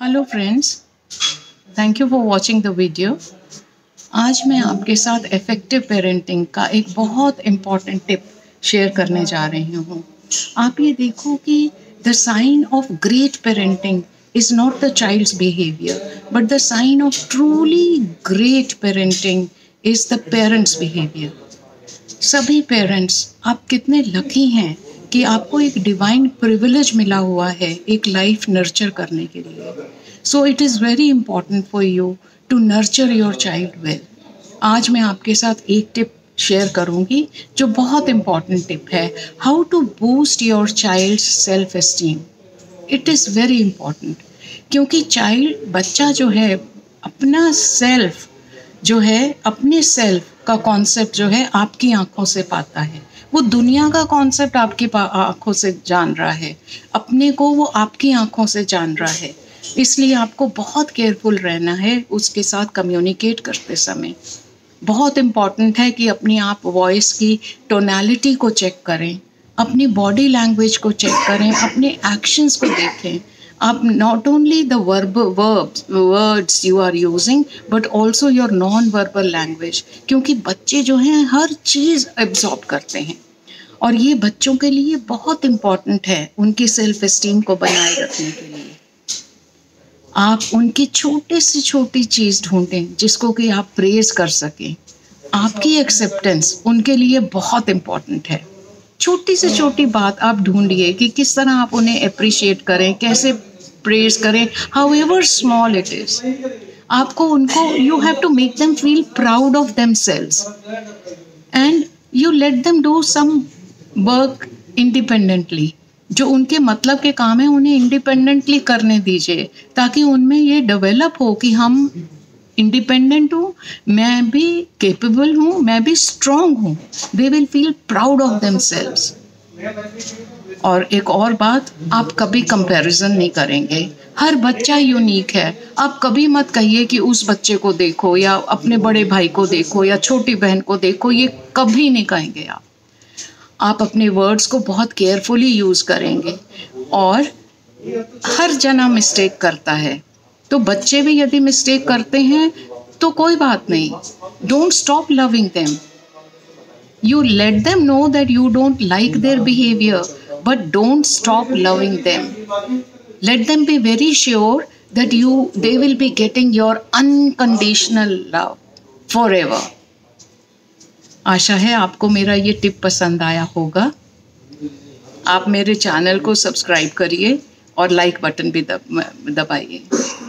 Hello friends thank you for watching the video आज मैं आपके साथ इफ़ेक्टिव पेरेंटिंग का एक बहुत इंपॉर्टेंट टिप शेयर करने जा रही हूँ। आप ये देखो कि the sign of great parenting is not the child's behaviour but the sign of truly great parenting is the parents behaviour सभी पेरेंट्स आप कितने लकी हैं कि आपको एक डिवाइन प्रिविलेज मिला हुआ है एक लाइफ नर्चर करने के लिए। So it is very important for you to nurture your child well आज मैं आपके साथ एक टिप शेयर करूँगी जो बहुत इंपॉर्टेंट टिप है। How to boost your child self esteem it is very important क्योंकि चाइल्ड बच्चा जो है, अपना सेल्फ जो है, अपने सेल्फ का कॉन्सेप्ट जो है, आपकी आँखों से पाता है। वो दुनिया का कॉन्सेप्ट आपकी आँखों से जान रहा है। अपने को वो आपकी आँखों से जान रहा है। इसलिए आपको बहुत केयरफुल रहना है, उसके साथ कम्युनिकेट करते समय। बहुत इंपॉर्टेंट है कि अपनी आप वॉइस की टोनैलिटी को चेक करें। अपनी बॉडी लैंग्वेज को चेक करें। अपने एक्शंस को देखें। आप not only the verb verbs words you are using but also your non verbal language क्योंकि बच्चे जो हैं, हर चीज़ एब्जॉर्ब करते हैं। और ये बच्चों के लिए बहुत इंपॉर्टेंट है, उनकी सेल्फ इस्टीम को बनाए रखने के लिए। आप उनकी छोटे से छोटी चीज़ ढूंढें, जिसको कि आप प्रेज कर सकें। आपकी एक्सेप्टेंस उनके लिए बहुत इंपॉर्टेंट है। छोटी से छोटी बात आप ढूंढिए कि किस तरह आप उन्हें अप्रिशिएट करें, कैसे प्रेज करें however small it is आपको उनको you have to make them feel proud of themselves and you let them do some work independently जो उनके मतलब के काम है, उन्हें इंडिपेंडेंटली करने दीजिए, ताकि उनमें ये डेवलप हो कि हम इंडिपेंडेंट हूँ, मैं भी केपेबल हूँ, मैं भी स्ट्रॉन्ग हूँ। They will feel proud of them और एक और बात, आप कभी कंपैरिजन नहीं करेंगे। हर बच्चा यूनिक है। आप कभी मत कहिए कि उस बच्चे को देखो या अपने बड़े भाई को देखो या छोटी बहन को देखो, ये कभी नहीं कहेंगे आप। आप अपने वर्ड्स को बहुत केयरफुली यूज़ करेंगे और हर जना मिस्टेक करता है। तो बच्चे भी यदि मिस्टेक करते हैं तो कोई बात नहीं। Don't stop loving them you let them know that you don't like their behaviour but don't stop loving them let them be very sure that you they will be getting your unconditional love forever आशा है आपको मेरा ये tip पसंद आया होगा। आप मेरे channel को सब्सक्राइब करिए और लाइक बटन भी दबाइए।